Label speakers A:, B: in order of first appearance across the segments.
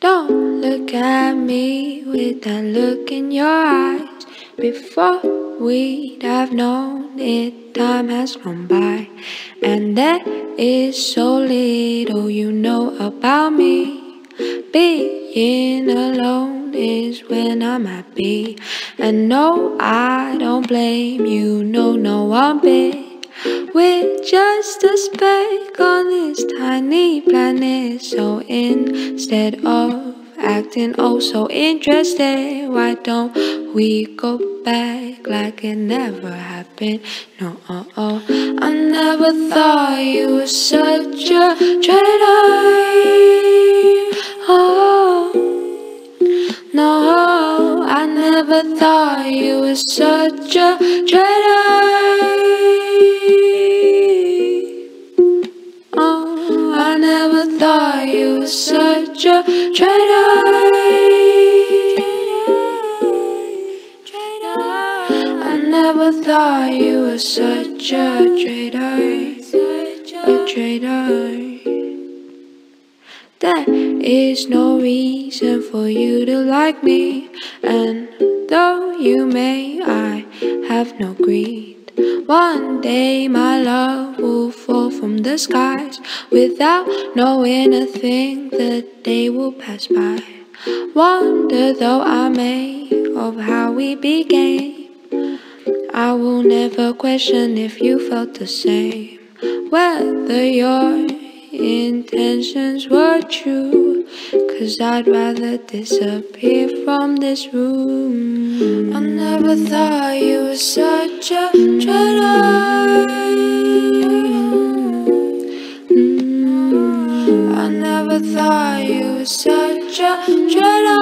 A: Don't look at me with that look in your eyes. Before we'd have known it, time has gone by. And there is so little you know about me. Being alone is when I'm happy. And no, I don't blame you, no, no, one bit. We're just a speck on this tiny planet. So instead of acting oh so interested, why don't we go back like it never happened? No, oh, oh. I never thought you were such a traitor. Oh, no, I never thought you were such a traitor. Thought you were such a traitor. I never thought you were such a traitor, a traitor. There is no reason for you to like me, and though you may, I have no greed. One day my love will fall from the skies Without knowing a thing, the day will pass by. Wonder though I may of how we began. I will never question if you felt the same. Whether your intentions were true Cause I'd rather disappear from this room. I never thought you were such a traitor never thought you were such a traitor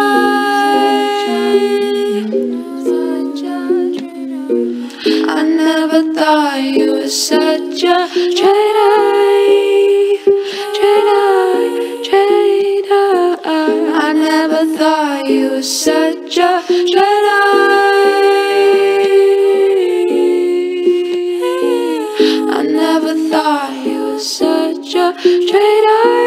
A: I never thought you were such a traitor thought you were such a traitor. I never thought you were such a traitor.